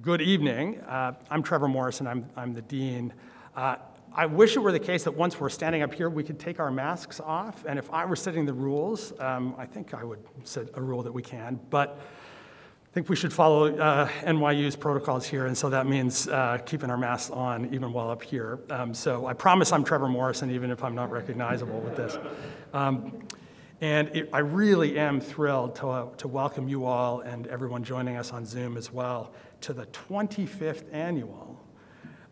Good evening. Uh, I'm Trevor Morrison. I'm, I'm the dean. Uh, I wish it were the case that once we're standing up here, we could take our masks off. And if I were setting the rules, um, I think I would set a rule that we can. But I think we should follow uh, NYU's protocols here, and so that means uh, keeping our masks on even while up here. Um, so I promise I'm Trevor Morrison, even if I'm not recognizable with this. Um, and it, I really am thrilled to, uh, to welcome you all and everyone joining us on Zoom as well to the 25th annual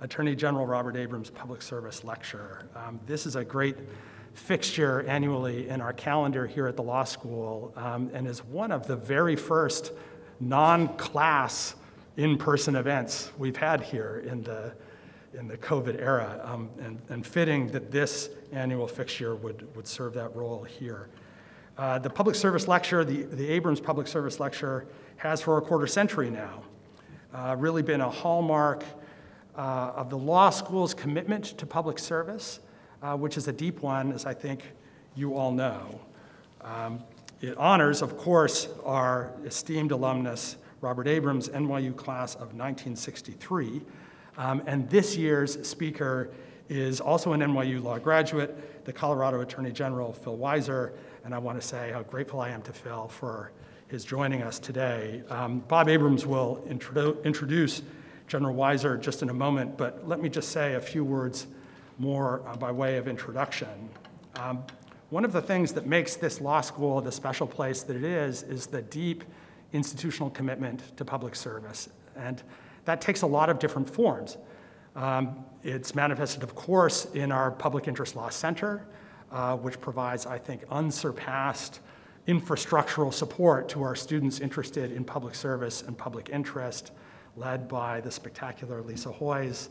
Attorney General Robert Abrams Public Service Lecture. Um, this is a great fixture annually in our calendar here at the law school um, and is one of the very first non class in person events we've had here in the, in the COVID era, um, and, and fitting that this annual fixture would, would serve that role here. Uh, the public service lecture, the, the Abrams Public Service Lecture, has for a quarter century now uh, really been a hallmark uh, of the law school's commitment to public service, uh, which is a deep one, as I think you all know. Um, it honors, of course, our esteemed alumnus, Robert Abrams, NYU class of 1963. Um, and this year's speaker is also an NYU law graduate, the Colorado Attorney General, Phil Weiser, and I want to say how grateful I am to Phil for his joining us today. Um, Bob Abrams will introdu- introduce General Weiser just in a moment, but let me just say a few words more uh, by way of introduction. Um, one of the things that makes this law school the special place that it is is the deep institutional commitment to public service. And that takes a lot of different forms. Um, it's manifested, of course, in our Public Interest Law Center, uh, which provides, I think, unsurpassed infrastructural support to our students interested in public service and public interest, led by the spectacular Lisa Hoyes,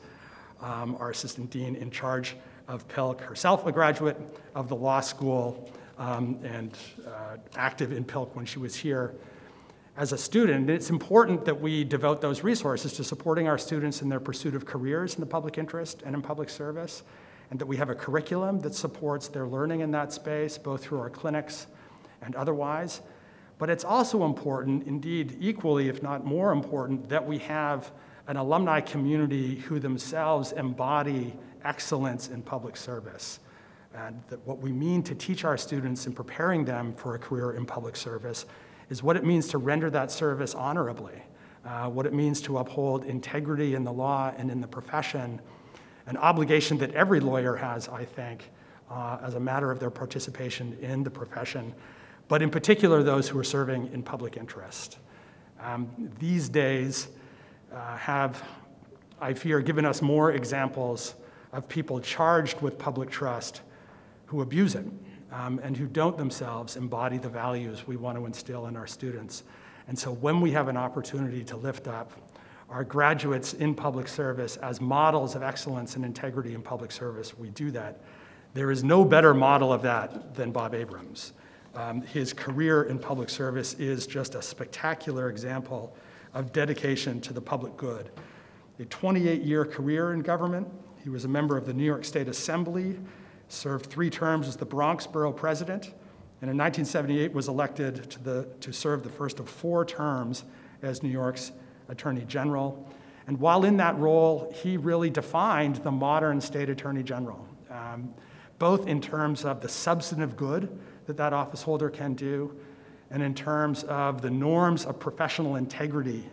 um, our assistant dean in charge of PILC, herself a graduate of the law school um, and uh, active in PILC when she was here as a student. It's important that we devote those resources to supporting our students in their pursuit of careers in the public interest and in public service and that we have a curriculum that supports their learning in that space, both through our clinics and otherwise. But it's also important, indeed, equally, if not more important, that we have an alumni community who themselves embody excellence in public service. And that what we mean to teach our students in preparing them for a career in public service is what it means to render that service honorably, uh, what it means to uphold integrity in the law and in the profession, an obligation that every lawyer has, I think, uh, as a matter of their participation in the profession, but in particular those who are serving in public interest. Um, these days uh, have, I fear, given us more examples of people charged with public trust who abuse it um, and who don't themselves embody the values we want to instill in our students. And so when we have an opportunity to lift up our graduates in public service as models of excellence and integrity in public service, we do that. There is no better model of that than Bob Abrams. Um, his career in public service is just a spectacular example of dedication to the public good. A 28 year career in government, he was a member of the New York State Assembly, served three terms as the Bronx Borough President, and in 1978 was elected to, the, to serve the first of four terms as New York's Attorney General. And while in that role, he really defined the modern state attorney general, um, both in terms of the substantive good that that office holder can do, and in terms of the norms of professional integrity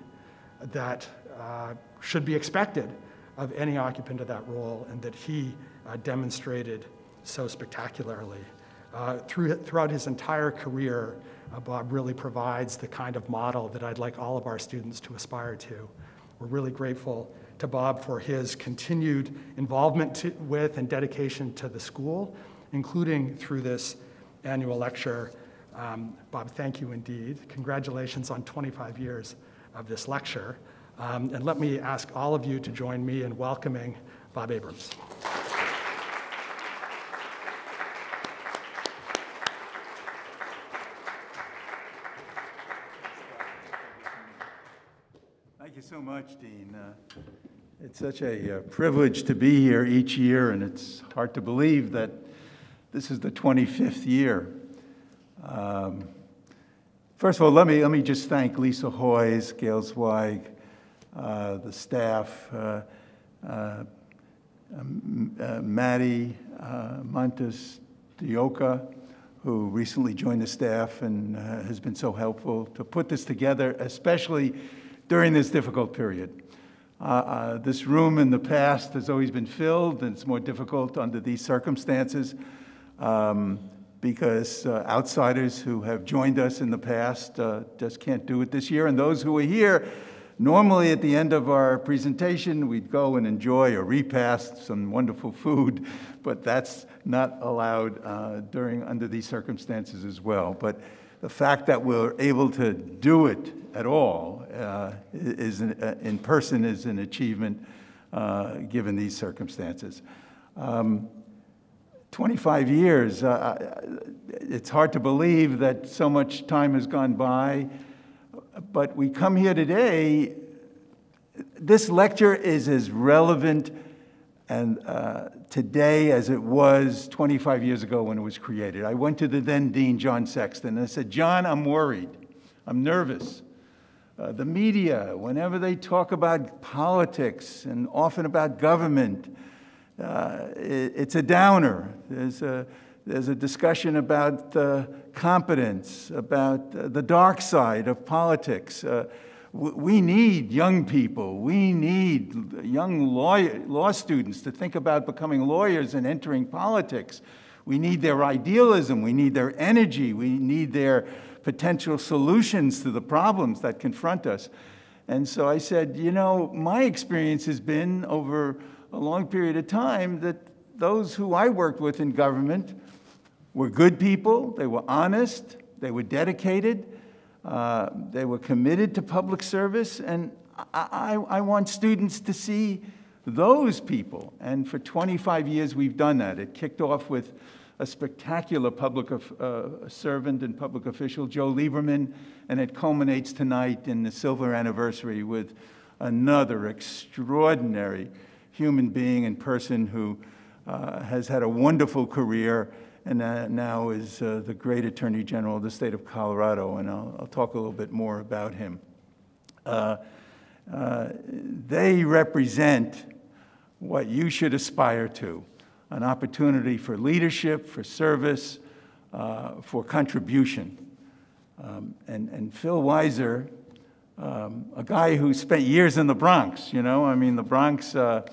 that uh, should be expected of any occupant of that role, and that he uh, demonstrated so spectacularly. Uh, through, throughout his entire career, uh, Bob really provides the kind of model that I'd like all of our students to aspire to. We're really grateful to Bob for his continued involvement to, with and dedication to the school, including through this annual lecture. Um, Bob, thank you indeed. Congratulations on 25 years of this lecture. Um, and let me ask all of you to join me in welcoming Bob Abrams. Thank you so much, Dean. Uh, it's such a uh, privilege to be here each year, and it's hard to believe that this is the 25th year. Um, first of all, let me, let me just thank Lisa Hoyes, Gail Zweig, uh, the staff, uh, uh, um, uh, Maddie uh, Montes Dioka, who recently joined the staff and uh, has been so helpful to put this together, especially during this difficult period. Uh, uh, this room in the past has always been filled, and it's more difficult under these circumstances um, because uh, outsiders who have joined us in the past uh, just can't do it this year. And those who are here, normally at the end of our presentation, we'd go and enjoy a repast, some wonderful food, but that's not allowed uh, during under these circumstances as well. But the fact that we're able to do it at all uh, is an, uh, in person is an achievement uh, given these circumstances. Um, 25 years, uh, uh, it's hard to believe that so much time has gone by, but we come here today. This lecture is as relevant and uh, today as it was 25 years ago when it was created. I went to the then dean, John Sexton, and I said, John, I'm worried. I'm nervous. Uh, the media, whenever they talk about politics and often about government, uh, it, it's a downer. There's a, there's a discussion about uh, competence, about uh, the dark side of politics. Uh, we need young people. We need young law, law students to think about becoming lawyers and entering politics. We need their idealism. We need their energy. We need their potential solutions to the problems that confront us. And so I said, you know, my experience has been over a long period of time that those who I worked with in government were good people, they were honest, they were dedicated, uh, they were committed to public service, and I, I, I, want students to see those people. And for 25 years, we've done that. It kicked off with a spectacular public uh, servant and public official, Joe Lieberman, and it culminates tonight in the silver anniversary with another extraordinary human being and person who uh, has had a wonderful career and uh, now is uh, the great Attorney General of the state of Colorado, and I'll, I'll talk a little bit more about him. Uh, uh, they represent what you should aspire to an opportunity for leadership, for service, uh, for contribution. Um, and, and Phil Weiser, um, a guy who spent years in the Bronx, you know, I mean, the Bronx uh,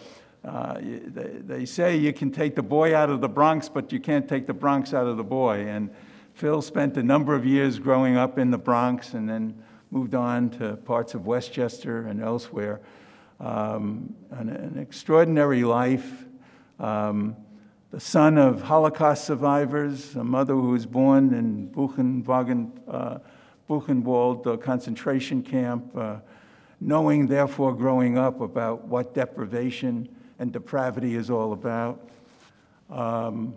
uh, they, they, say you can take the boy out of the Bronx, but you can't take the Bronx out of the boy. And Phil spent a number of years growing up in the Bronx and then moved on to parts of Westchester and elsewhere. Um, an, an, extraordinary life. Um, the son of Holocaust survivors, a mother who was born in Buchenwagen, uh, Buchenwald uh, concentration camp, uh, knowing, therefore, growing up about what deprivation and depravity is all about. Um,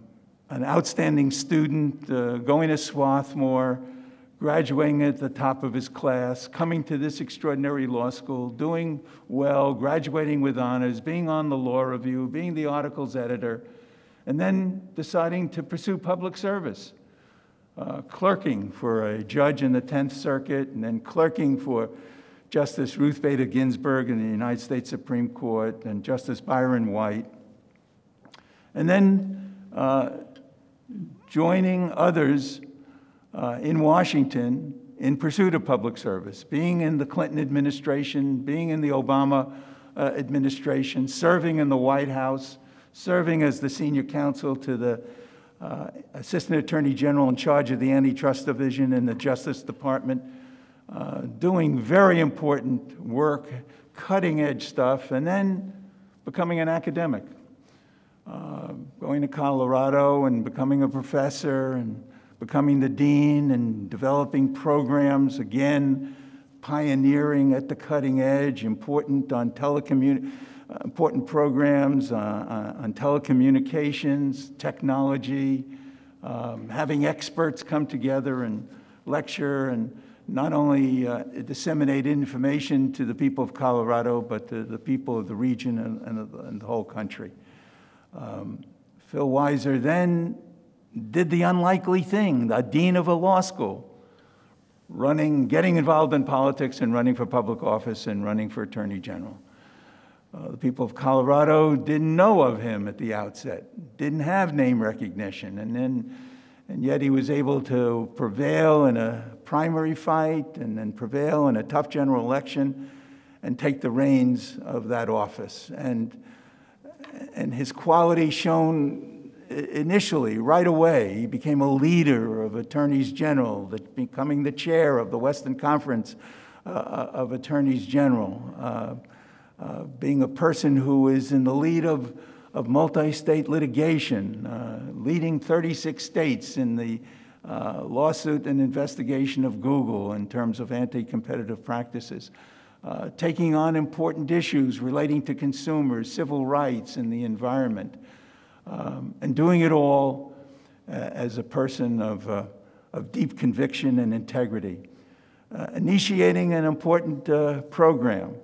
an outstanding student, uh, going to Swarthmore, graduating at the top of his class, coming to this extraordinary law school, doing well, graduating with honors, being on the law review, being the articles editor, and then deciding to pursue public service. Uh, clerking for a judge in the 10th Circuit, and then clerking for Justice Ruth Bader Ginsburg in the United States Supreme Court and Justice Byron White. And then uh, joining others uh, in Washington in pursuit of public service, being in the Clinton administration, being in the Obama uh, administration, serving in the White House, serving as the senior counsel to the uh, Assistant Attorney General in charge of the Antitrust Division in the Justice Department uh, doing very important work, cutting edge stuff, and then becoming an academic. Uh, going to Colorado and becoming a professor and becoming the dean and developing programs, again, pioneering at the cutting edge, important on telecommun- uh, important programs uh, uh on telecommunications, technology, um, having experts come together and lecture and not only uh, disseminate information to the people of Colorado, but to the people of the region and, and, and the whole country. Um, Phil Weiser then did the unlikely thing, the dean of a law school, running, getting involved in politics and running for public office and running for attorney general. Uh, the people of Colorado didn't know of him at the outset, didn't have name recognition, and then, and yet he was able to prevail in a primary fight and then prevail in a tough general election and take the reins of that office. And, and his quality shone initially, right away. He became a leader of attorneys general, becoming the chair of the Western Conference uh, of Attorneys General. Uh, uh, being a person who is in the lead of, of multi state litigation, uh, leading 36 states in the uh, lawsuit and investigation of Google in terms of anti competitive practices, uh, taking on important issues relating to consumers, civil rights, and the environment, um, and doing it all uh, as a person of, of deep conviction and integrity. initiating an important program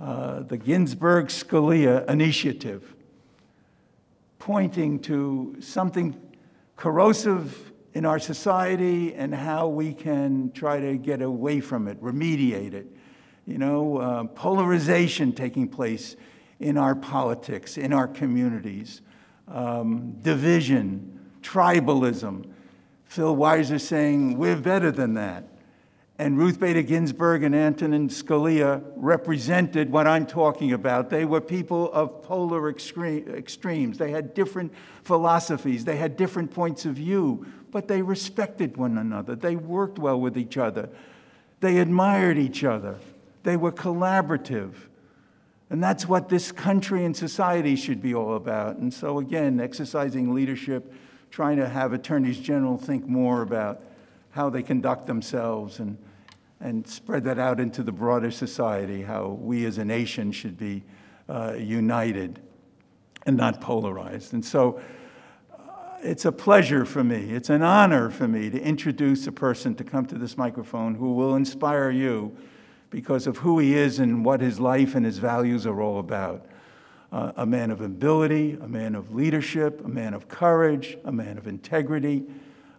uh, the Ginsburg Scalia Initiative, pointing to something corrosive in our society and how we can try to get away from it, remediate it. You know, uh, polarization taking place in our politics, in our communities, um, division, tribalism. Phil Weiser saying, we're better than that and Ruth Bader Ginsburg and Antonin Scalia represented what I'm talking about. They were people of polar extremes. They had different philosophies, they had different points of view, but they respected one another. They worked well with each other, they admired each other, they were collaborative. And that's what this country and society should be all about. And so, again, exercising leadership, trying to have attorneys general think more about how they conduct themselves and and spread that out into the broader society, how we as a nation should be uh, united and not polarized. And so uh, it's a pleasure for me, it's an honor for me to introduce a person to come to this microphone who will inspire you because of who he is and what his life and his values are all about. Uh, a man of ability, a man of leadership, a man of courage, a man of integrity,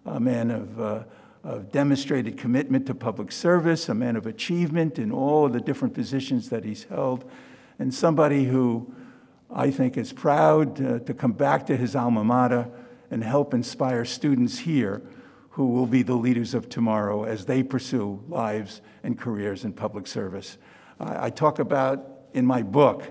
a man of uh, of demonstrated commitment to public service, a man of achievement in all the different positions that he's held, and somebody who I think is proud uh, to come back to his alma mater and help inspire students here who will be the leaders of tomorrow as they pursue lives and careers in public service. I, I talk about in my book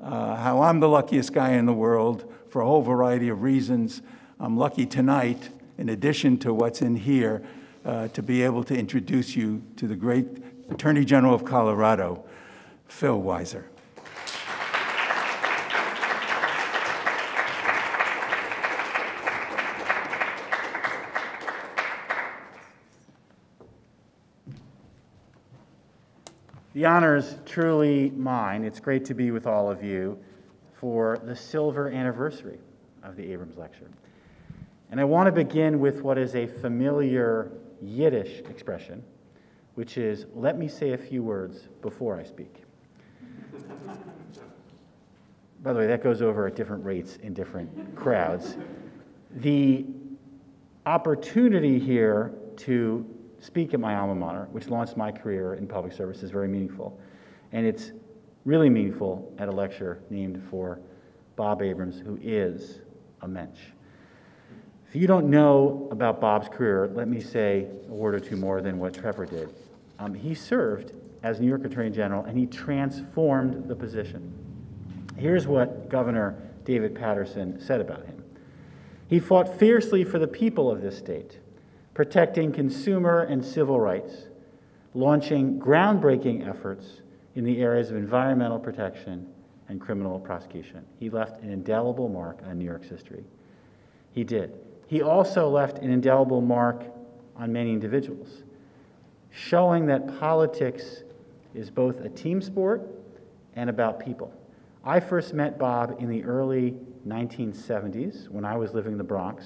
uh, how I'm the luckiest guy in the world for a whole variety of reasons. I'm lucky tonight, in addition to what's in here, uh, to be able to introduce you to the great Attorney General of Colorado, Phil Weiser. The honor is truly mine. It's great to be with all of you for the silver anniversary of the Abrams Lecture. And I want to begin with what is a familiar Yiddish expression, which is, let me say a few words before I speak. By the way, that goes over at different rates in different crowds. The opportunity here to speak at my alma mater, which launched my career in public service, is very meaningful. And it's really meaningful at a lecture named for Bob Abrams, who is a mensch. You don't know about Bob's career, let me say a word or two more than what Trevor did. Um, he served as New York Attorney General and he transformed the position. Here's what Governor David Paterson said about him He fought fiercely for the people of this state, protecting consumer and civil rights, launching groundbreaking efforts in the areas of environmental protection and criminal prosecution. He left an indelible mark on New York's history. He did he also left an indelible mark on many individuals, showing that politics is both a team sport and about people. I first met Bob in the early 1970s when I was living in the Bronx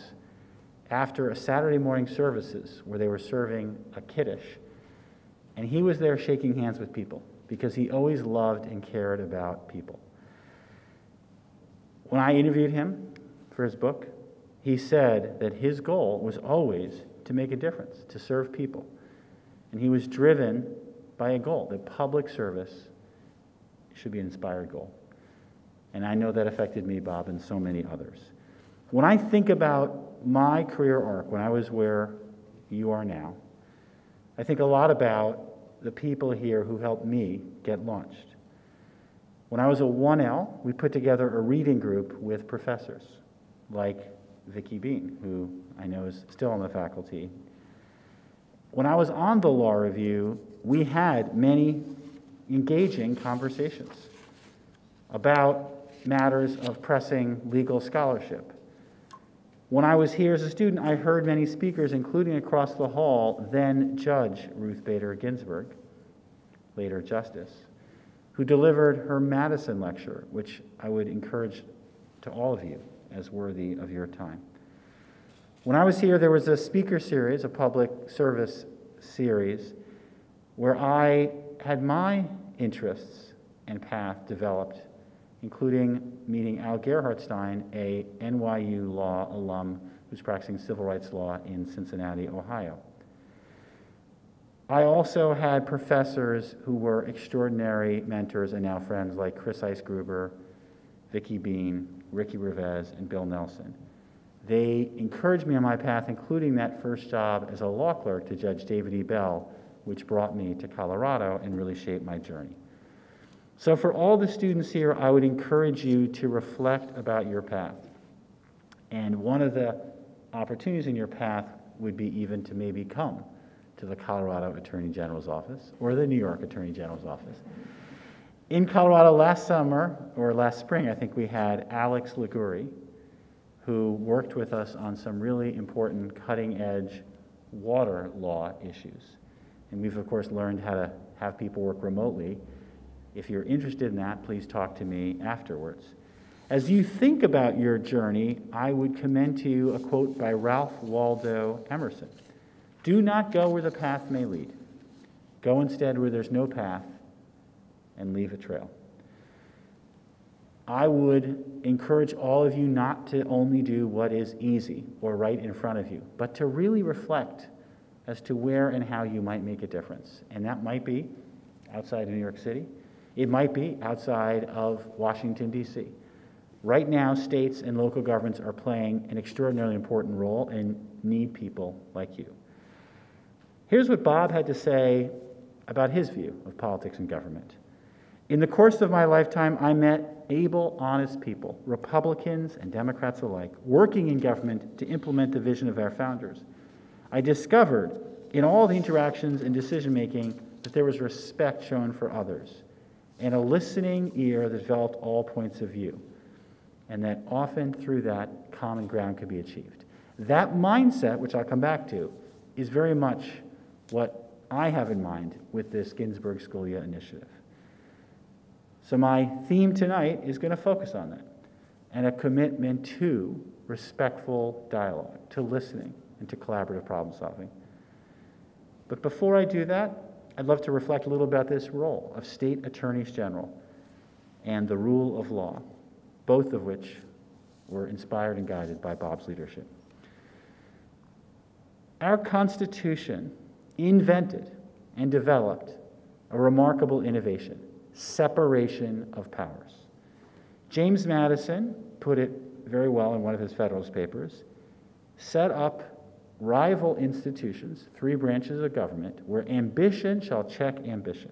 after a Saturday morning services where they were serving a kiddush. And he was there shaking hands with people because he always loved and cared about people. When I interviewed him for his book, he said that his goal was always to make a difference, to serve people. And he was driven by a goal that public service should be an inspired goal. And I know that affected me, Bob, and so many others. When I think about my career arc, when I was where you are now, I think a lot about the people here who helped me get launched. When I was a 1L, we put together a reading group with professors like Vicki Been, who I know is still on the faculty. When I was on the law review, we had many engaging conversations about matters of pressing legal scholarship. When I was here as a student, I heard many speakers, including across the hall, then Judge Ruth Bader Ginsburg, later Justice, who delivered her Madison lecture, which I would encourage to all of you as worthy of your time. When I was here, there was a speaker series, a public service series, where I had my interests and path developed, including meeting Al Gerhardstein, a NYU law alum who's practicing civil rights law in Cincinnati, Ohio. I also had professors who were extraordinary mentors and now friends like Chris Eisgruber, Vicki Been, Ricky Revesz, and Bill Nelson. They encouraged me on my path, including that first job as a law clerk to Judge David E. Bell, which brought me to Colorado and really shaped my journey. So, for all the students here, I would encourage you to reflect about your path. And one of the opportunities in your path would be even to maybe come to the Colorado Attorney General's office or the New York Attorney General's office. In Colorado last summer, or last spring, I think we had Alex Liguri, who worked with us on some really important cutting edge water law issues. And we've, of course, learned how to have people work remotely. If you're interested in that, please talk to me afterwards. As you think about your journey, I would commend to you a quote by Ralph Waldo Emerson Do not go where the path may lead, go instead where there's no path and leave a trail. I would encourage all of you not to only do what is easy or right in front of you, but to really reflect as to where and how you might make a difference. And that might be outside of New York City, it might be outside of Washington, D.C. Right now, states and local governments are playing an extraordinarily important role and need people like you. Here's what Bob had to say about his view of politics and government. In the course of my lifetime, I met able, honest people, Republicans and Democrats alike, working in government to implement the vision of our founders. I discovered in all the interactions and decision making that there was respect shown for others and a listening ear that developed all points of view, and that often through that, common ground could be achieved. That mindset, which I'll come back to, is very much what I have in mind with this Ginsburg Scalia initiative. So, my theme tonight is going to focus on that and a commitment to respectful dialogue, to listening, and to collaborative problem solving. But before I do that, I'd love to reflect a little about this role of state attorneys general and the rule of law, both of which were inspired and guided by Bob's leadership. Our Constitution invented and developed a remarkable innovation separation of powers. James Madison put it very well in one of his Federalist Papers set up rival institutions, three branches of government, where ambition shall check ambition.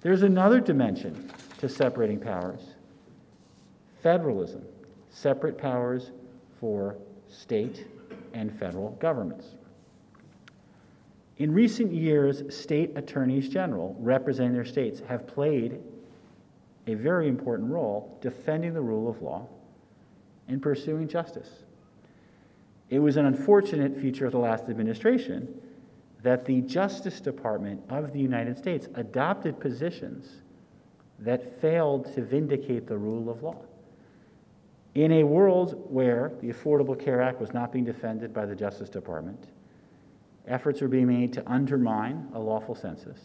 There's another dimension to separating powers federalism, separate powers for state and federal governments. In recent years, state attorneys general representing their states have played a very important role defending the rule of law and pursuing justice. It was an unfortunate feature of the last administration that the Justice Department of the United States adopted positions that failed to vindicate the rule of law. In a world where the Affordable Care Act was not being defended by the Justice Department, efforts were being made to undermine a lawful census,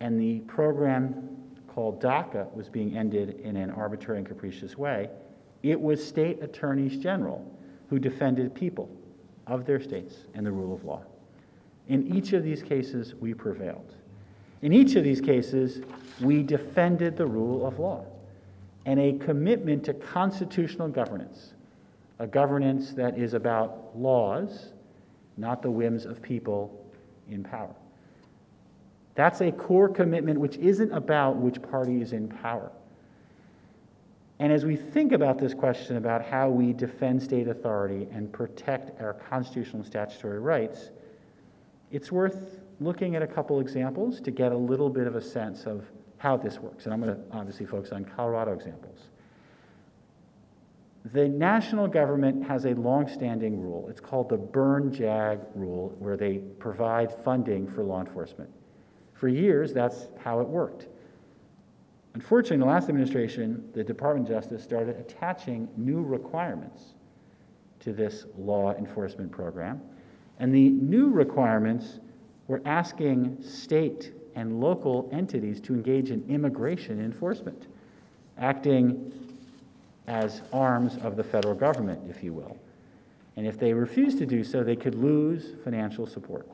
and the program called DACA was being ended in an arbitrary and capricious way, it was state attorneys general who defended people of their states and the rule of law. In each of these cases, we prevailed. In each of these cases, we defended the rule of law and a commitment to constitutional governance, a governance that is about laws, not the whims of people in power. That's a core commitment which isn't about which party is in power. And as we think about this question about how we defend state authority and protect our constitutional and statutory rights, it's worth looking at a couple examples to get a little bit of a sense of how this works. And I'm going to obviously focus on Colorado examples. The national government has a long-standing rule. It's called the Byrne JAG rule, where they provide funding for law enforcement. For years, that's how it worked. Unfortunately, in the last administration, the Department of Justice started attaching new requirements to this law enforcement program. And the new requirements were asking state and local entities to engage in immigration enforcement, acting as arms of the federal government, if you will. And if they refused to do so, they could lose financial support.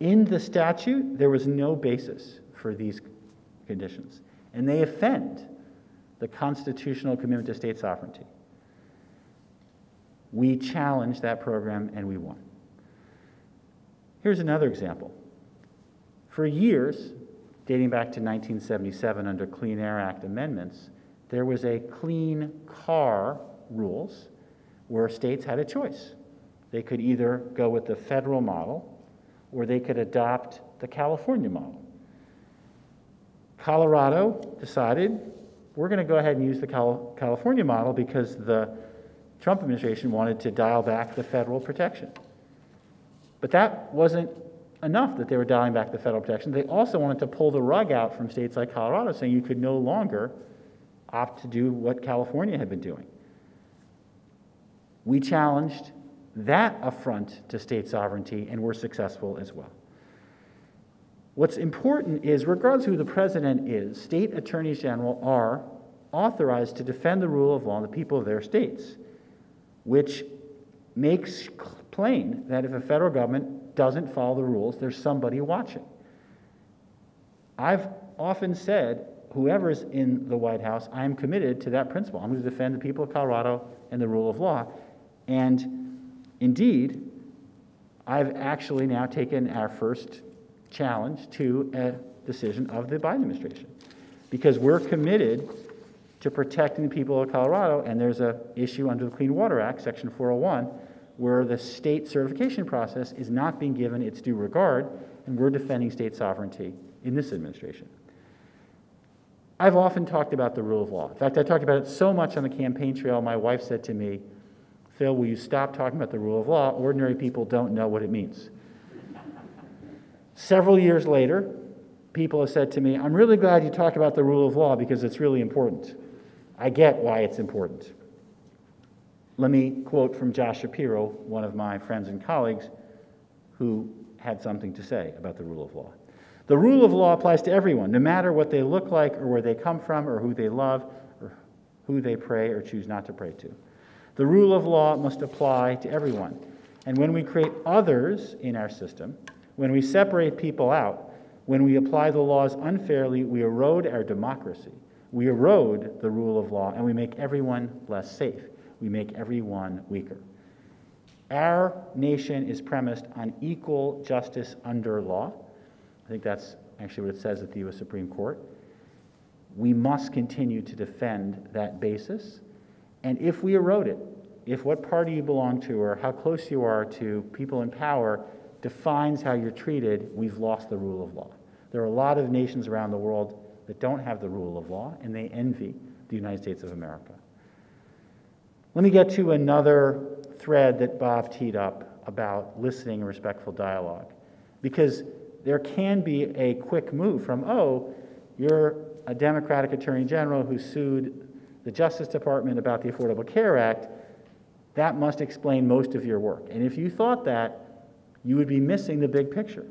In the statute, there was no basis for these conditions, and they offend the constitutional commitment to state sovereignty. We challenged that program and we won. Here's another example. For years, dating back to 1977 under Clean Air Act amendments, there was a clean car rules where states had a choice. They could either go with the federal model or they could adopt the California model. Colorado decided we're going to go ahead and use the Cal- California model because the Trump administration wanted to dial back the federal protection. But that wasn't enough that they were dialing back the federal protection. They also wanted to pull the rug out from states like Colorado, saying you could no longer opt to do what California had been doing. We challenged that affront to state sovereignty and were successful as well. What's important is, regardless of who the president is, state attorneys general are authorized to defend the rule of law and the people of their states, which makes plain that if a federal government doesn't follow the rules, there's somebody watching. I've often said, whoever's in the White House, I'm committed to that principle. I'm going to defend the people of Colorado and the rule of law. And indeed, I've actually now taken our first challenge to a decision of the Biden administration because we're committed to protecting the people of Colorado, and there's an issue under the Clean Water Act, Section 401, where the state certification process is not being given its due regard, and we're defending state sovereignty in this administration. I've often talked about the rule of law. In fact, I talked about it so much on the campaign trail, my wife said to me, Phil, will you stop talking about the rule of law? Ordinary people don't know what it means. Several years later, people have said to me, I'm really glad you talk about the rule of law because it's really important. I get why it's important. Let me quote from Josh Shapiro, one of my friends and colleagues, who had something to say about the rule of law. The rule of law applies to everyone, no matter what they look like or where they come from or who they love or who they pray or choose not to pray to. The rule of law must apply to everyone. And when we create others in our system, when we separate people out, when we apply the laws unfairly, we erode our democracy. We erode the rule of law and we make everyone less safe. We make everyone weaker. Our nation is premised on equal justice under law. I think that's actually what it says at the U.S. Supreme Court. We must continue to defend that basis. And if we erode it, if what party you belong to or how close you are to people in power defines how you're treated, we've lost the rule of law. There are a lot of nations around the world that don't have the rule of law, and they envy the United States of America. Let me get to another thread that Bob teed up about listening and respectful dialogue. Because there can be a quick move from, oh, you're a Democratic Attorney General who sued the Justice Department about the Affordable Care Act. That must explain most of your work. And if you thought that, you would be missing the big picture.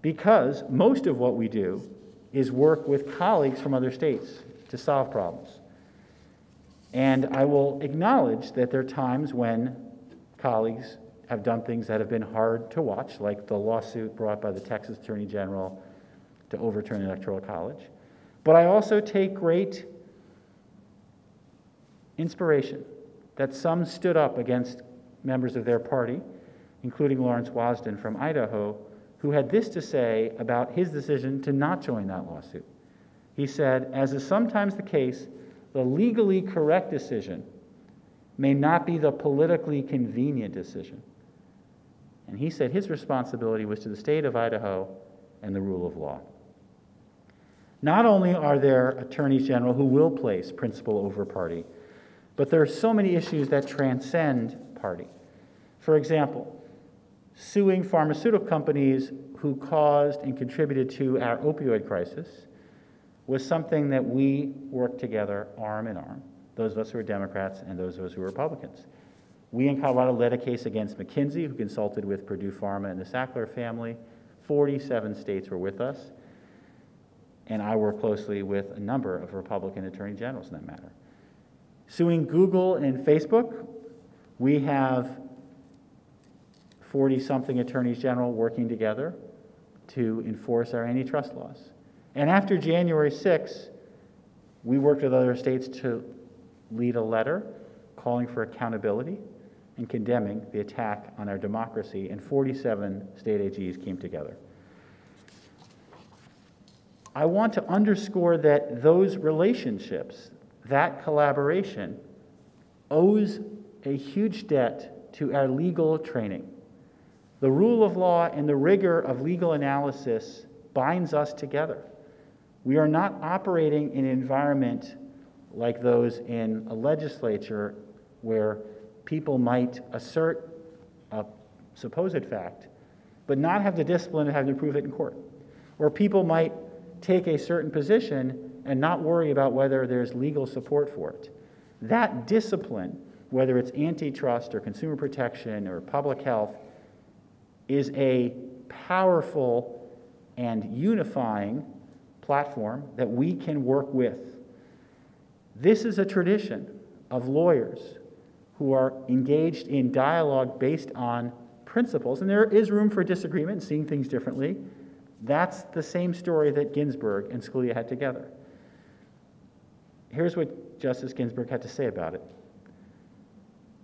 Because most of what we do is work with colleagues from other states to solve problems. And I will acknowledge that there are times when colleagues have done things that have been hard to watch, like the lawsuit brought by the Texas Attorney General to overturn the Electoral College. But I also take great inspiration that some stood up against members of their party, including Lawrence Wasden from Idaho, who had this to say about his decision to not join that lawsuit. He said, As is sometimes the case, the legally correct decision may not be the politically convenient decision. And he said his responsibility was to the state of Idaho and the rule of law. Not only are there attorneys general who will place principle over party, but there are so many issues that transcend party. For example, suing pharmaceutical companies who caused and contributed to our opioid crisis was something that we worked together arm in arm, those of us who are Democrats and those of us who are Republicans. We in Colorado led a case against McKinsey, who consulted with Purdue Pharma and the Sackler family. 47 states were with us, and I worked closely with a number of Republican attorney generals in that matter. Suing Google and Facebook, we have 40 something attorneys general working together to enforce our antitrust laws. And after January 6, we worked with other states to lead a letter calling for accountability and condemning the attack on our democracy, and 47 state AGs came together. I want to underscore that those relationships, that collaboration, owes a huge debt to our legal training. The rule of law and the rigor of legal analysis binds us together. We are not operating in an environment like those in a legislature where people might assert a supposed fact, but not have the discipline of having to prove it in court. Or people might take a certain position and not worry about whether there's legal support for it. That discipline, whether it's antitrust or consumer protection or public health, is a powerful and unifying platform that we can work with. This is a tradition of lawyers who are engaged in dialogue based on principles, and there is room for disagreement, and seeing things differently. That's the same story that Ginsburg and Scalia had together. Here's what Justice Ginsburg had to say about it.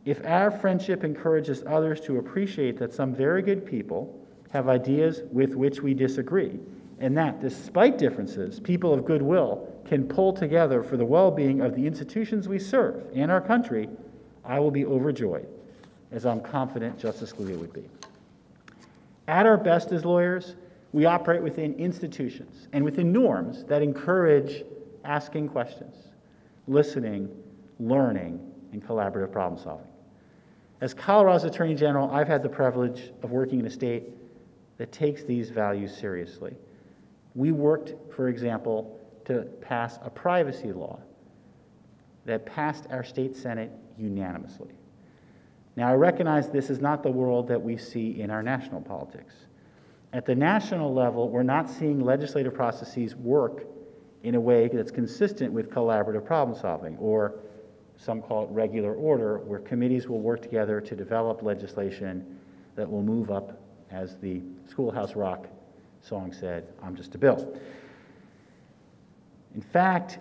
If our friendship encourages others to appreciate that some very good people have ideas with which we disagree, and that, despite differences, people of goodwill can pull together for the well being of the institutions we serve and our country, I will be overjoyed, as I'm confident Justice Scalia would be. At our best as lawyers, we operate within institutions and within norms that encourage asking questions, listening, learning, and collaborative problem solving. As Colorado's Attorney General, I've had the privilege of working in a state that takes these values seriously. We worked, for example, to pass a privacy law that passed our state Senate unanimously. Now, I recognize this is not the world that we see in our national politics. At the national level, we're not seeing legislative processes work in a way that's consistent with collaborative problem solving or some call it regular order, where committees will work together to develop legislation that will move up, as the Schoolhouse Rock song said, I'm just a bill. In fact,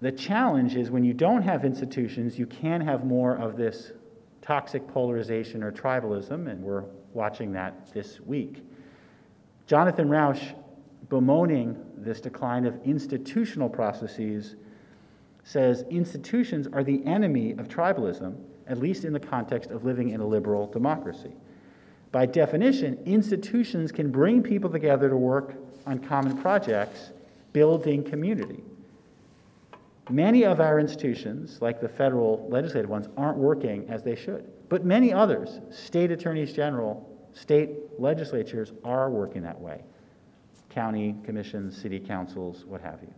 the challenge is when you don't have institutions, you can have more of this toxic polarization or tribalism, and we're watching that this week. Jonathan Rauch, bemoaning this decline of institutional processes, says institutions are the enemy of tribalism, at least in the context of living in a liberal democracy. By definition, institutions can bring people together to work on common projects, building community. Many of our institutions, like the federal legislative ones, aren't working as they should. But many others, state attorneys general, state legislatures, are working that way. County commissions, city councils, what have you.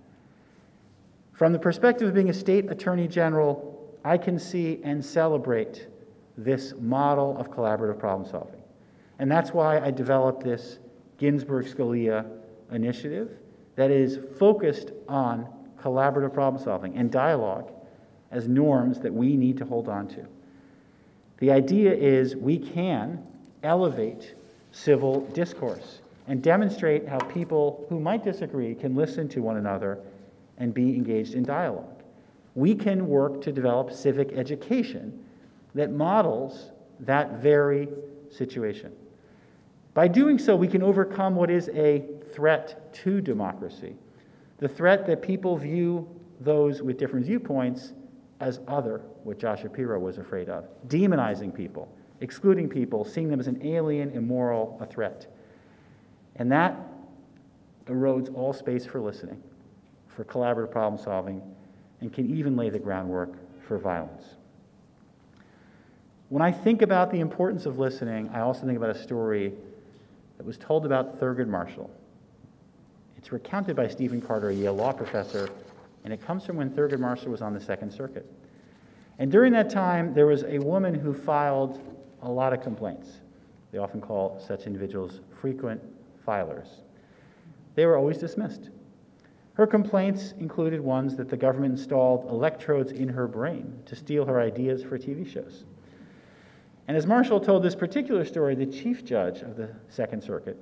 From the perspective of being a state attorney general, I can see and celebrate this model of collaborative problem solving. And that's why I developed this Ginsburg Scalia initiative that is focused on collaborative problem solving and dialogue as norms that we need to hold on to. The idea is we can elevate civil discourse and demonstrate how people who might disagree can listen to one another and be engaged in dialogue. We can work to develop civic education that models that very situation. By doing so, we can overcome what is a threat to democracy the threat that people view those with different viewpoints as other, what Josh Shapiro was afraid of, demonizing people, excluding people, seeing them as an alien, immoral, a threat. And that erodes all space for listening, for collaborative problem solving, and can even lay the groundwork for violence. When I think about the importance of listening, I also think about a story that was told about Thurgood Marshall. It's recounted by Stephen Carter, a Yale law professor, and it comes from when Thurgood Marshall was on the Second Circuit. And during that time, there was a woman who filed a lot of complaints. They often call such individuals frequent filers. They were always dismissed. Her complaints included ones that the government installed electrodes in her brain to steal her ideas for TV shows. And as Marshall told this particular story, the chief judge of the Second Circuit,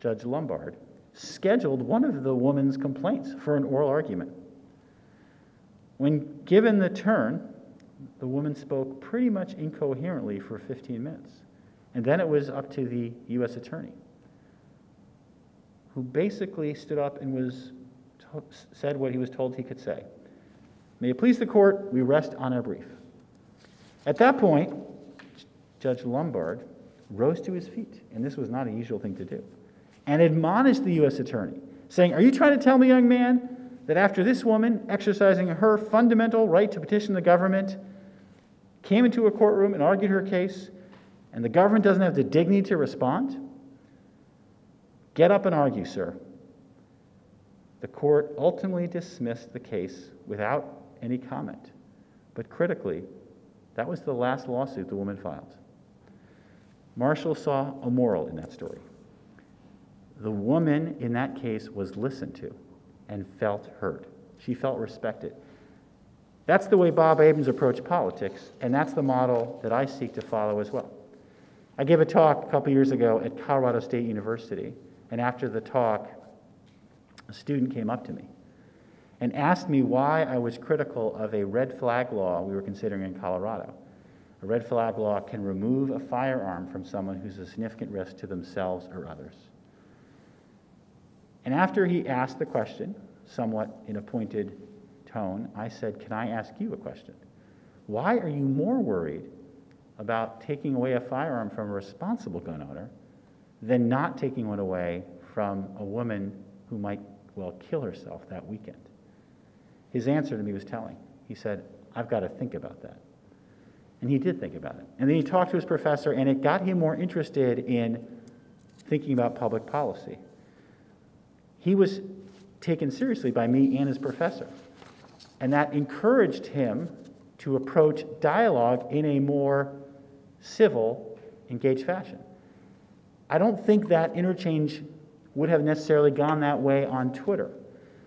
Judge Lumbard, scheduled one of the woman's complaints for an oral argument. When given the turn, the woman spoke pretty much incoherently for 15 minutes. And then it was up to the U.S. attorney, who basically stood up and was said what he was told he could say. May it please the court, we rest on our brief. At that point, Judge Lumbard rose to his feet, and this was not a usual thing to do, and admonished the U.S. attorney, saying, Are you trying to tell me, young man, that after this woman, exercising her fundamental right to petition the government, came into a courtroom and argued her case, and the government doesn't have the dignity to respond? Get up and argue, sir. The court ultimately dismissed the case without any comment. But critically, that was the last lawsuit the woman filed. Marshall saw a moral in that story. The woman in that case was listened to and felt heard. She felt respected. That's the way Bob Abrams approached politics, and that's the model that I seek to follow as well. I gave a talk a couple years ago at Colorado State University, and after the talk, a student came up to me and asked me why I was critical of a red flag law we were considering in Colorado. A red flag law can remove a firearm from someone who's a significant risk to themselves or others. And after he asked the question, somewhat in a pointed tone, I said, Can I ask you a question? Why are you more worried about taking away a firearm from a responsible gun owner than not taking one away from a woman who might well kill herself that weekend? His answer to me was telling. He said, I've got to think about that. And he did think about it. And then he talked to his professor, and it got him more interested in thinking about public policy. He was taken seriously by me and his professor. And that encouraged him to approach dialogue in a more civil, engaged fashion. I don't think that interchange would have necessarily gone that way on Twitter,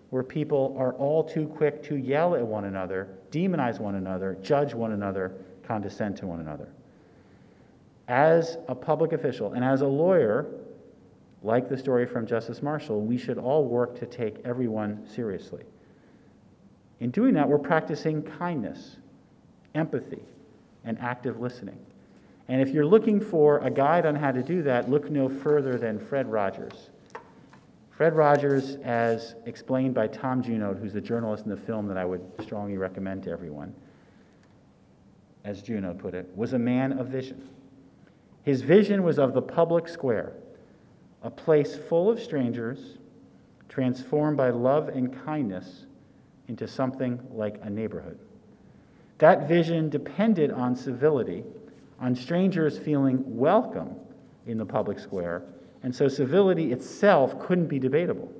where people are all too quick to yell at one another, demonize one another, judge one another, condescend to one another. As a public official and as a lawyer, like the story from Justice Marshall, we should all work to take everyone seriously. In doing that, we're practicing kindness, empathy, and active listening. And if you're looking for a guide on how to do that, look no further than Fred Rogers. Fred Rogers, as explained by Tom Junod, who's the journalist in the film that I would strongly recommend to everyone, as Junod put it, was a man of vision. His vision was of the public square, a place full of strangers, transformed by love and kindness into something like a neighborhood. That vision depended on civility, on strangers feeling welcome in the public square, and so civility itself couldn't be debatable.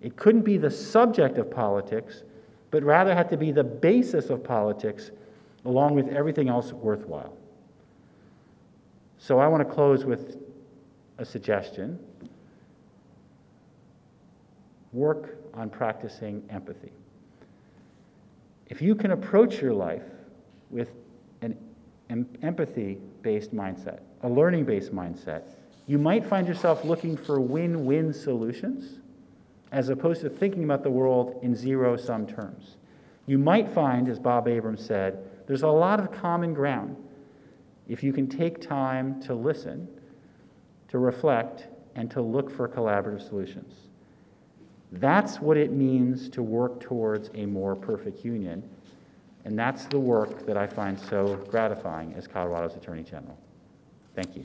It couldn't be the subject of politics, but rather had to be the basis of politics along with everything else worthwhile. So I want to close with a suggestion work on practicing empathy. If you can approach your life with an em- empathy based mindset, a learning based mindset, you might find yourself looking for win win solutions as opposed to thinking about the world in zero sum terms. You might find, as Bob Abrams said, there's a lot of common ground if you can take time to listen, to reflect, and to look for collaborative solutions. That's what it means to work towards a more perfect union. And that's the work that I find so gratifying as Colorado's Attorney General. Thank you.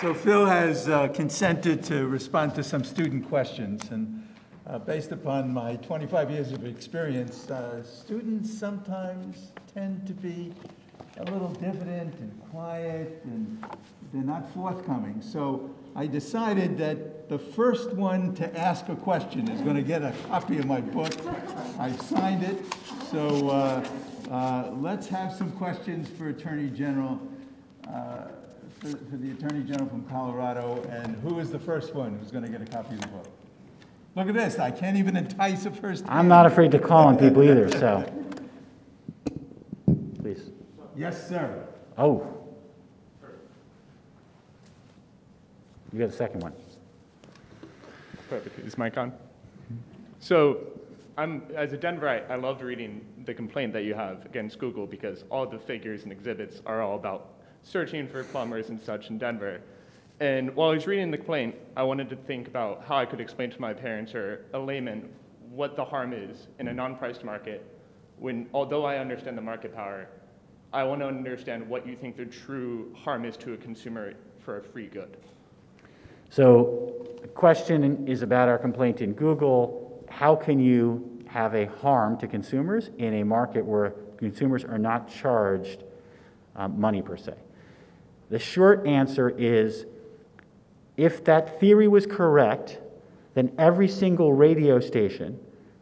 So Phil has uh, consented to respond to some student questions, and uh, based upon my 25 years of experience, uh, students sometimes tend to be a little diffident and quiet, and they're not forthcoming. So I decided that the first one to ask a question is going to get a copy of my book. I've signed it, so uh, uh, let's have some questions for Attorney General. Uh, for, for the Attorney General from Colorado, and who is the first one who's going to get a copy of the book? Look at this, I can't even entice a first. I'm not afraid to call on people either, so. Please. Yes, sir. Oh. You got a second one. Perfect. Is mic on? So, I'm, as a Denverite, I loved reading the complaint that you have against Google because all the figures and exhibits are all about searching for plumbers and such in Denver. And while I was reading the complaint, I wanted to think about how I could explain to my parents or a layman what the harm is in a non-priced market when, although I understand the market power, I want to understand what you think the true harm is to a consumer for a free good. So the question is about our complaint in Google. How can you have a harm to consumers in a market where consumers are not charged um, money per se? The short answer is if that theory was correct, then every single radio station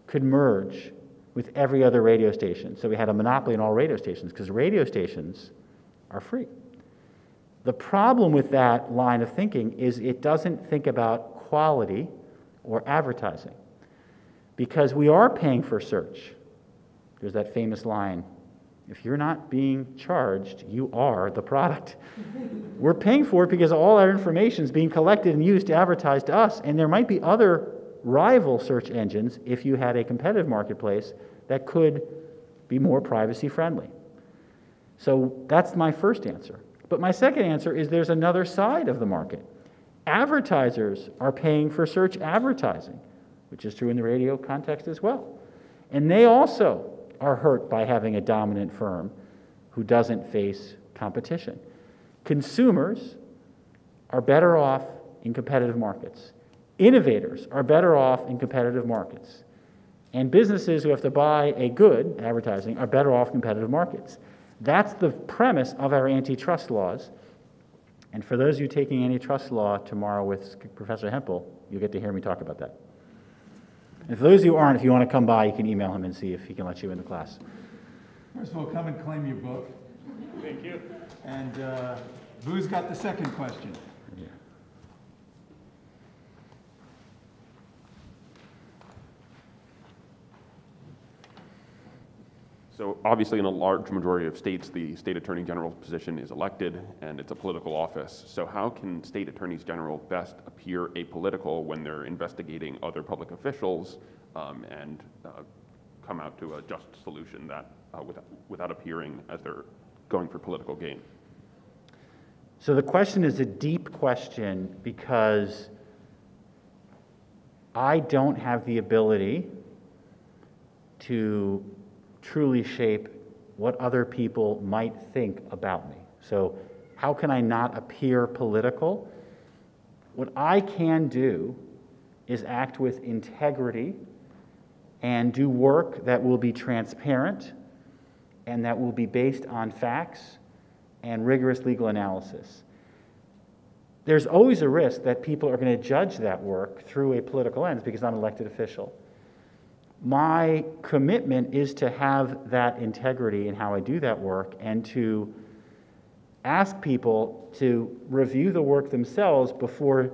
could merge with every other radio station. So we had a monopoly on all radio stations because radio stations are free. The problem with that line of thinking is it doesn't think about quality or advertising because we are paying for search. There's that famous line if you're not being charged, you are the product. We're paying for it because all our information is being collected and used to advertise to us. And there might be other rival search engines if you had a competitive marketplace that could be more privacy friendly. So that's my first answer. But my second answer is there's another side of the market. Advertisers are paying for search advertising, which is true in the radio context as well. And they also are hurt by having a dominant firm who doesn't face competition. Consumers are better off in competitive markets. Innovators are better off in competitive markets. And businesses who have to buy a good, advertising, are better off in competitive markets. That's the premise of our antitrust laws. And for those of you taking antitrust law tomorrow with Professor Hemphill, you'll get to hear me talk about that. And for those of you who aren't, if you want to come by, you can email him and see if he can let you in the class. First of all, come and claim your book. Thank you. And uh, who's got the second question? So obviously, in a large majority of states, the state attorney general's position is elected and it's a political office. So how can state attorneys general best appear apolitical when they're investigating other public officials um, and uh, come out to a just solution that uh, without, without appearing as they're going for political gain? So the question is a deep question because I don't have the ability to truly shape what other people might think about me. So, how can I not appear political? What I can do is act with integrity and do work that will be transparent and that will be based on facts and rigorous legal analysis. There's always a risk that people are going to judge that work through a political lens because I'm an elected official my commitment is to have that integrity in how I do that work and to ask people to review the work themselves before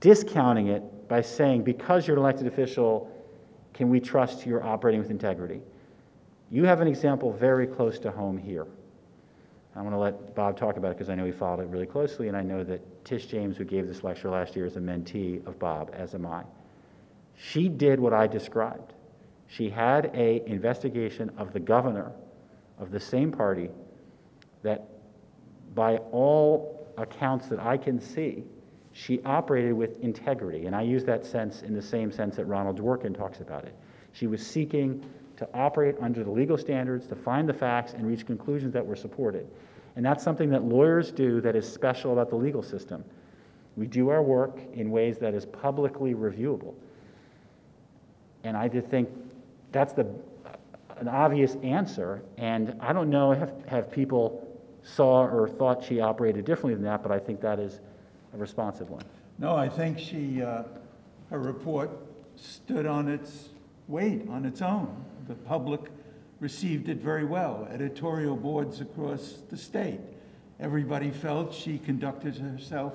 discounting it by saying, because you're an elected official, can we trust you're operating with integrity? You have an example very close to home here. I'm going to let Bob talk about it because I know he followed it really closely, and I know that Tish James, who gave this lecture last year, is a mentee of Bob, as am I. She did what I described. She had a investigation of the governor of the same party that, by all accounts that I can see, she operated with integrity. And I use that sense in the same sense that Ronald Dworkin talks about it. She was seeking to operate under the legal standards, to find the facts, and reach conclusions that were supported. And that's something that lawyers do that is special about the legal system. We do our work in ways that is publicly reviewable. And I did think that's the, an obvious answer. And I don't know if have people saw or thought she operated differently than that, but I think that is a responsive one. No, I think she, uh, her report stood on its weight, on its own. The public received it very well, editorial boards across the state. Everybody felt she conducted herself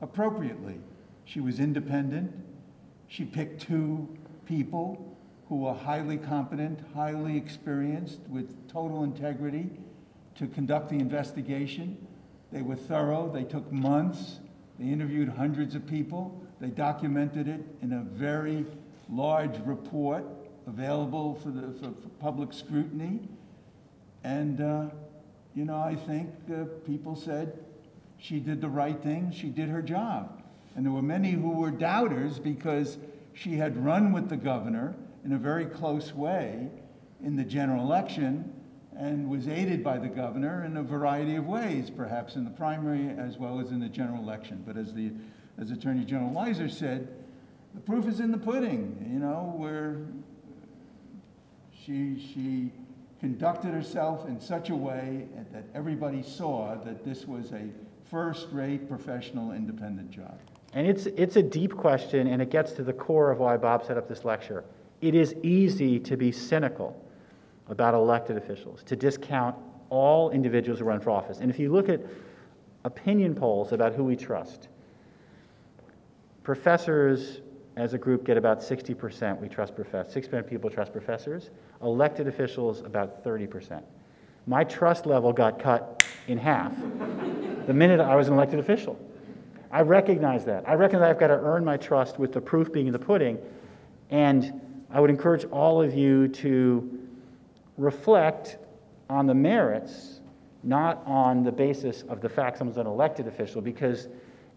appropriately. She was independent. She picked two people who were highly competent, highly experienced, with total integrity to conduct the investigation. They were thorough. They took months. They interviewed hundreds of people. They documented it in a very large report available for, the, for, for public scrutiny. And, uh, you know, I think uh, people said she did the right thing, she did her job. And there were many who were doubters because she had run with the governor in a very close way in the general election and was aided by the governor in a variety of ways, perhaps in the primary as well as in the general election. But as the as Attorney General Weiser said, the proof is in the pudding. You know, where she she conducted herself in such a way that everybody saw that this was a first-rate professional independent job. And it's, it's a deep question, and it gets to the core of why Bob set up this lecture. It is easy to be cynical about elected officials, to discount all individuals who run for office. And if you look at opinion polls about who we trust, professors as a group get about 60% we trust professors, 60% of people trust professors, elected officials about 30%. My trust level got cut in half the minute I was an elected official. I recognize that. I recognize I've got to earn my trust with the proof being in the pudding. And I would encourage all of you to reflect on the merits, not on the basis of the fact someone's an elected official, because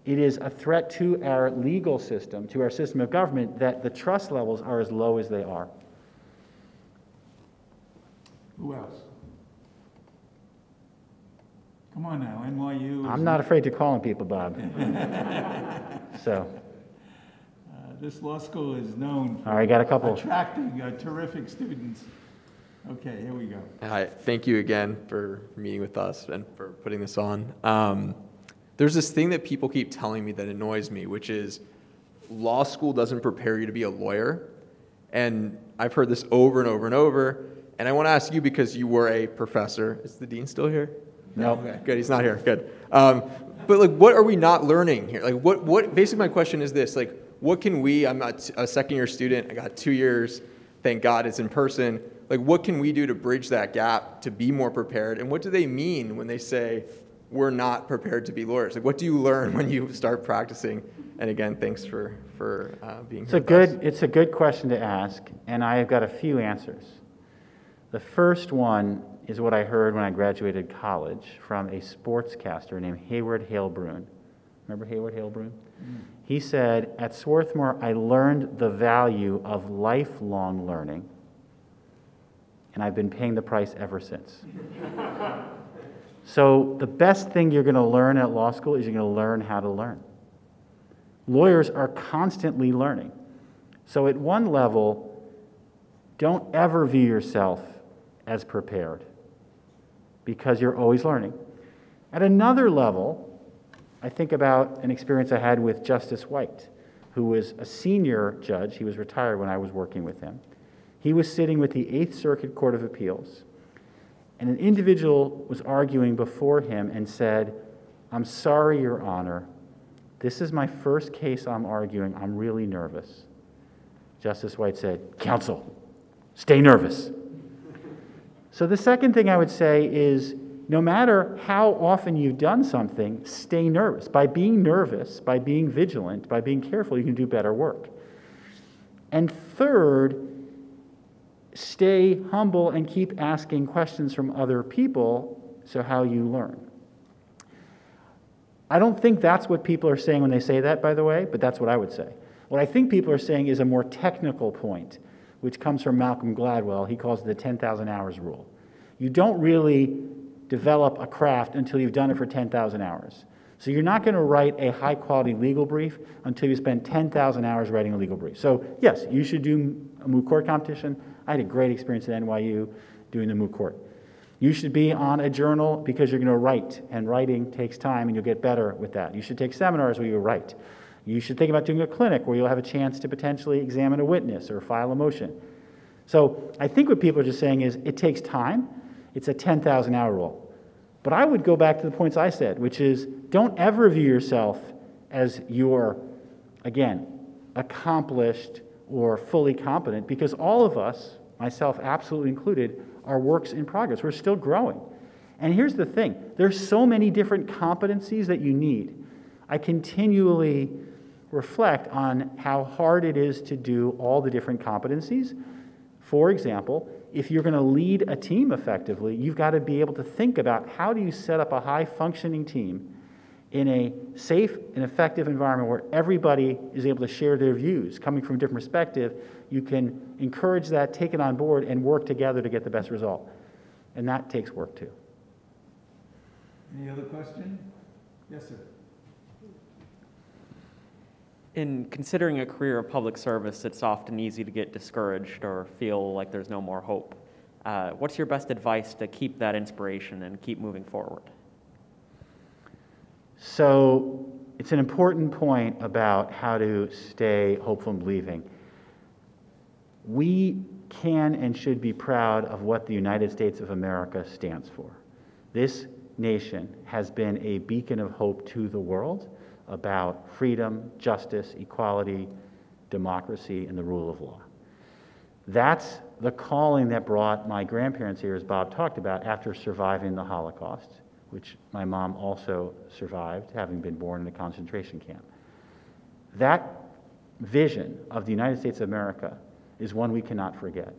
it is a threat to our legal system, to our system of government, that the trust levels are as low as they are. Who else? Come on now, NYU. I'm not afraid to call on people, Bob. so. This law school is known for All right, got a couple. attracting uh, terrific students. Okay, here we go. Hi, thank you again for meeting with us and for putting this on. Um, there's this thing that people keep telling me that annoys me, which is law school doesn't prepare you to be a lawyer. And I've heard this over and over and over. And I want to ask you because you were a professor. Is the dean still here? No. Okay, good. He's not here. Good. Um, but like, what are we not learning here? Like, what? What? Basically, my question is this: like, what can we? I'm a, a second year student. I got two years. Thank God it's in person. Like, what can we do to bridge that gap to be more prepared? And what do they mean when they say we're not prepared to be lawyers? Like, what do you learn when you start practicing? And again, thanks for for uh, being It's here. a good, it's a good question to ask, and I've got a few answers. The first one is what I heard when I graduated college from a sportscaster named Heywood Hale Broun. Remember Heywood Hale Broun? Mm. He said, At Swarthmore, I learned the value of lifelong learning, and I've been paying the price ever since. so, the best thing you're going to learn at law school is you're going to learn how to learn. Lawyers are constantly learning. So, at one level, don't ever view yourself as prepared because you're always learning. At another level, I think about an experience I had with Justice White, who was a senior judge. He was retired when I was working with him. He was sitting with the Eighth Circuit Court of Appeals, and an individual was arguing before him and said, I'm sorry, Your Honor, This is my first case I'm arguing. I'm really nervous. Justice White said, Counsel, stay nervous. So the second thing I would say is no matter how often you've done something, stay nervous. By being nervous, by being vigilant, by being careful, you can do better work. And third, stay humble and keep asking questions from other people so how you learn. I don't think that's what people are saying when they say that, by the way, but that's what I would say. What I think people are saying is a more technical point, which comes from Malcolm Gladwell. He calls it the 10,000 hours rule. You don't really develop a craft until you've done it for 10,000 hours. So you're not going to write a high quality legal brief until you spend 10,000 hours writing a legal brief. So, yes, you should do a moot court competition. I had a great experience at NYU doing the moot court. You should be on a journal because you're going to write, and writing takes time and you'll get better with that. You should take seminars where you write. You should think about doing a clinic where you'll have a chance to potentially examine a witness or file a motion. So I think what people are just saying is it takes time. It's a 10,000 hour rule. But I would go back to the points I said, which is don't ever view yourself as you're, again, accomplished or fully competent, because all of us, myself absolutely included, are works in progress. We're still growing. And here's the thing there's so many different competencies that you need. I continually reflect on how hard it is to do all the different competencies. For example, if you're going to lead a team effectively, you've got to be able to think about how do you set up a high functioning team in a safe and effective environment where everybody is able to share their views coming from a different perspective you can encourage that take it on board and work together to get the best result and that takes work too Any other question? Yes, sir. In considering a career of public service, it's often easy to get discouraged or feel like there's no more hope. Uh, what's your best advice to keep that inspiration and keep moving forward? So it's an important point about how to stay hopeful and believing. We can and should be proud of what the United States of America stands for. This nation has been a beacon of hope to the world about freedom, justice, equality, democracy, and the rule of law. That's the calling that brought my grandparents here, as Bob talked about, after surviving the Holocaust, which my mom also survived, having been born in a concentration camp. That vision of the United States of America is one we cannot forget.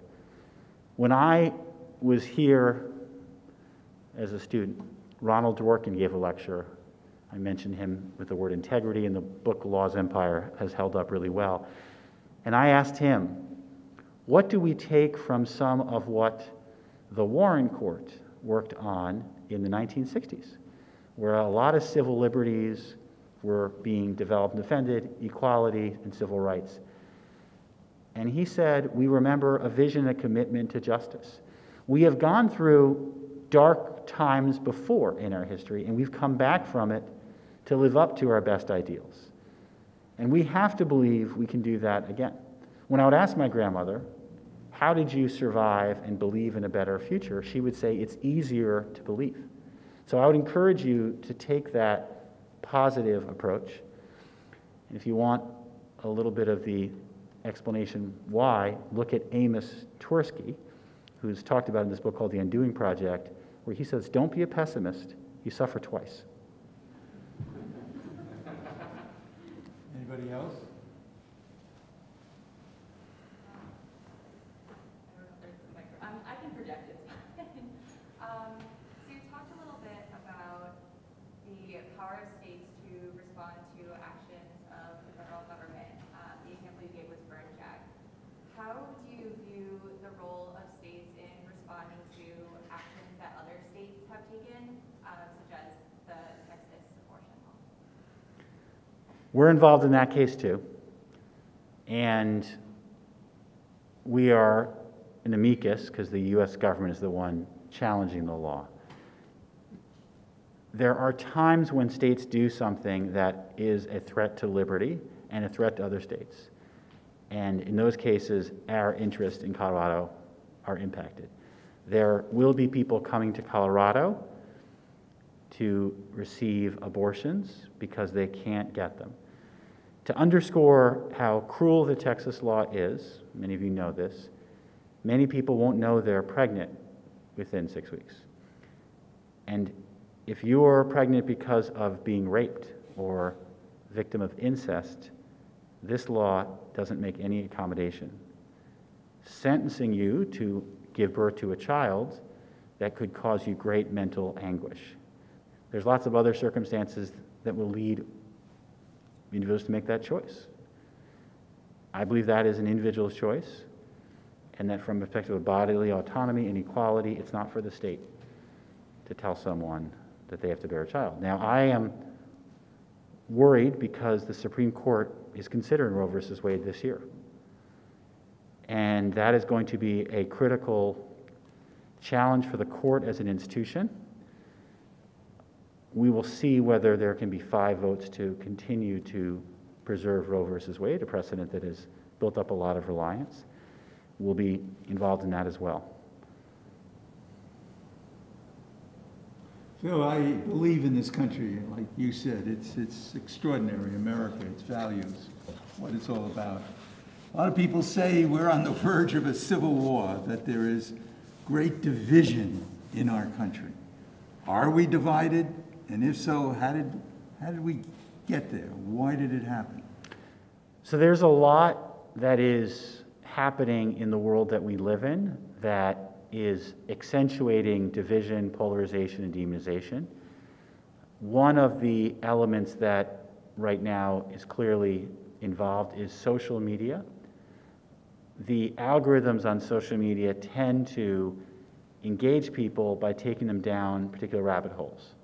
When I was here as a student, Ronald Dworkin gave a lecture I mentioned him with the word integrity, and the book Law's Empire has held up really well. And I asked him, what do we take from some of what the Warren Court worked on in the 1960s, where a lot of civil liberties were being developed and defended, equality and civil rights? And he said, We remember a vision, a commitment to justice. We have gone through dark times before in our history, and we've come back from it to live up to our best ideals. And we have to believe we can do that again. When I would ask my grandmother, How did you survive and believe in a better future? she would say, It's easier to believe. So I would encourage you to take that positive approach. And if you want a little bit of the explanation why, look at Amos Tversky, who's talked about in this book called The Undoing Project, where he says, Don't be a pessimist, you suffer twice. Anybody else? Um, I can project it. um, so you talked a little bit about the power of states to respond to actions of the federal government. Um, the example you gave was Byrne JAG. How do you view the role of states in responding to actions that other states have taken, um, such as the Texas abortion law? We're involved in that case too. And we are an amicus because the US government is the one challenging the law. There are times when states do something that is a threat to liberty and a threat to other states. And in those cases, our interests in Colorado are impacted. There will be people coming to Colorado to receive abortions because they can't get them. To underscore how cruel the Texas law is, many of you know this, many people won't know they're pregnant within six weeks. And if you're pregnant because of being raped or victim of incest, this law doesn't make any accommodation. Sentencing you to give birth to a child that could cause you great mental anguish. There's lots of other circumstances that will lead individuals to make that choice. I believe that is an individual's choice, and that from the perspective of bodily autonomy and equality, it's not for the state to tell someone that they have to bear a child. Now, I am worried because the Supreme Court is considering Roe versus Wade this year. And that is going to be a critical challenge for the court as an institution. We will see whether there can be five votes to continue to preserve Roe versus Wade, a precedent that has built up a lot of reliance. We'll be involved in that as well. Phil, I believe in this country, like you said, it's, it's extraordinary, America, its values, what it's all about. A lot of people say we're on the verge of a civil war, that there is great division in our country. Are we divided? And if so, how did, how did we get there? Why did it happen? So there's a lot that is happening in the world that we live in that is accentuating division, polarization, and demonization. One of the elements that right now is clearly involved is social media. The algorithms on social media tend to engage people by taking them down particular rabbit holes.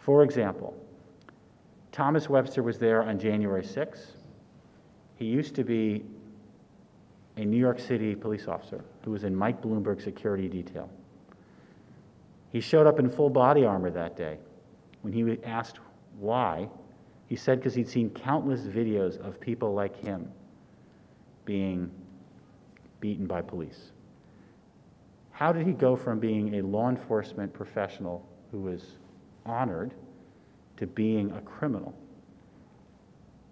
For example, Thomas Webster was there on January 6th. He used to be a New York City police officer who was in Mike Bloomberg's security detail. He showed up in full body armor that day. When he was asked why, he said because he'd seen countless videos of people like him being beaten by police. How did he go from being a law enforcement professional who was honored to being a criminal?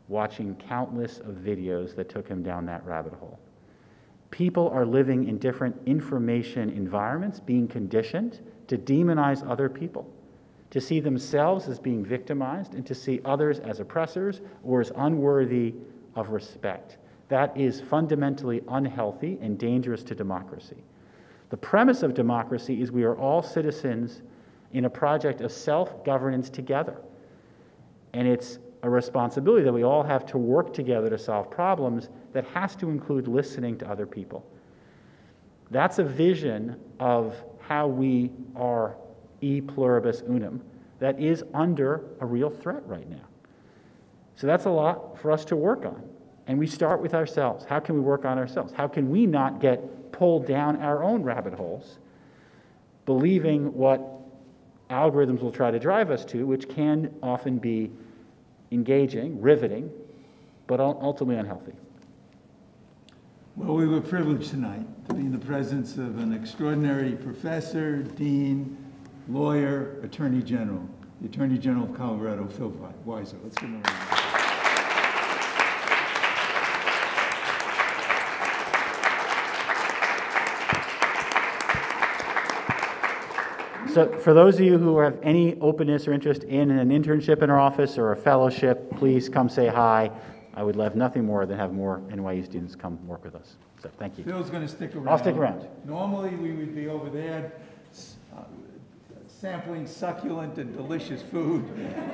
Watching countless of videos that took him down that rabbit hole. People are living in different information environments, being conditioned to demonize other people, to see themselves as being victimized, and to see others as oppressors or as unworthy of respect. That is fundamentally unhealthy and dangerous to democracy. The premise of democracy is we are all citizens in a project of self governance together. And it's a responsibility that we all have to work together to solve problems that has to include listening to other people. That's a vision of how we are e pluribus unum that is under a real threat right now. So that's a lot for us to work on. And we start with ourselves. How can we work on ourselves? How can we not get pulled down our own rabbit holes, believing what algorithms will try to drive us to, which can often be engaging, riveting, but ultimately unhealthy. Well, we were privileged tonight to be in the presence of an extraordinary professor, dean, lawyer, attorney general, the Attorney General of Colorado, Phil Weiser. Let's give him a round. So, for those of you who have any openness or interest in an internship in our office or a fellowship, please come say hi. I would love nothing more than have more NYU students come work with us. So, thank you. Phil's going to stick around. I'll stick around. Normally, we would be over there uh, sampling succulent and delicious food,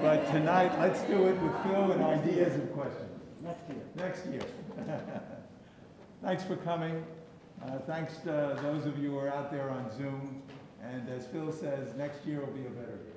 but tonight, let's do it with Phil and ideas and questions. Next year. Next year. thanks for coming. Uh, thanks to those of you who are out there on Zoom. And as Phil says, next year will be a better year.